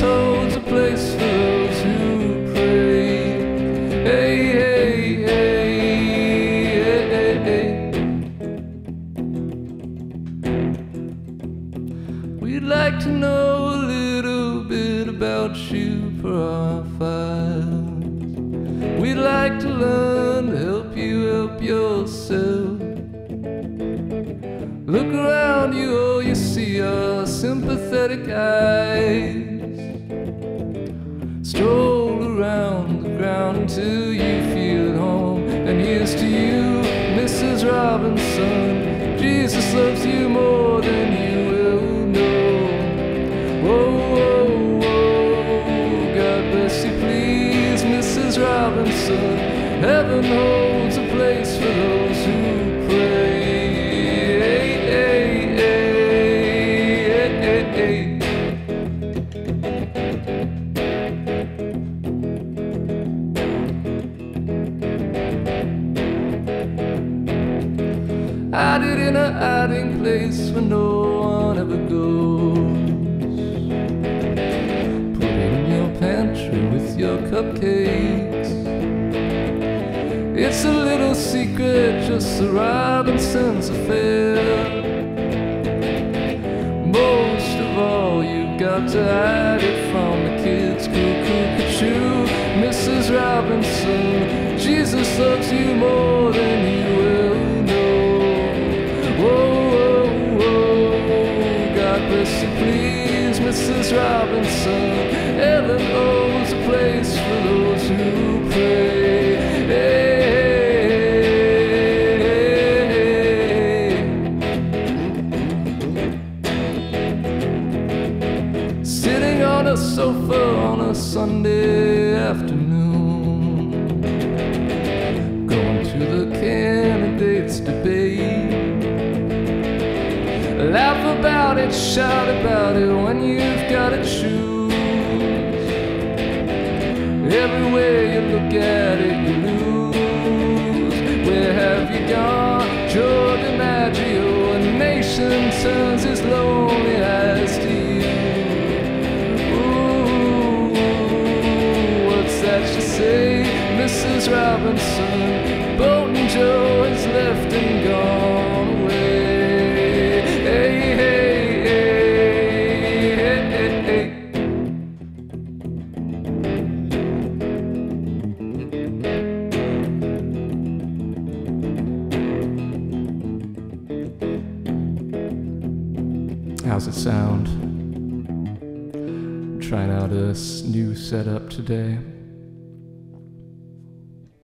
holds a place for those who pray. Hey, hey, hey, hey, hey. We'd like to know a little bit about you for our files. We'd like to learn to help you help yourself. Look around you, all you see are sympathetic eyes. Until you feel at home. And here's to you, Mrs. Robinson. Jesus loves you more than you will know. Whoa, whoa, whoa. God bless you, please, Mrs. Robinson. Heaven holds a place for those who Hide it in a hiding place where no one ever goes. Put it in your pantry with your cupcakes. It's a little secret, just a Robinson's affair. Most of all, you've got to hide it from the kids. Cuckoo, Mrs. Robinson. Jesus loves you more Heaven owes a place for those who pray. Sitting on a sofa on a Sunday afternoon, going to the candidates' debate. Laugh about it, shout about it when you've got to choose. Everywhere you look at it, you lose. Where have you gone, Joe DiMaggio? A nation turns its lonely eyes to you. Ooh, what's that you say, Mrs. Robinson? Joltin' Joe is left and gone How's it sound? I'm Trying out this new setup today.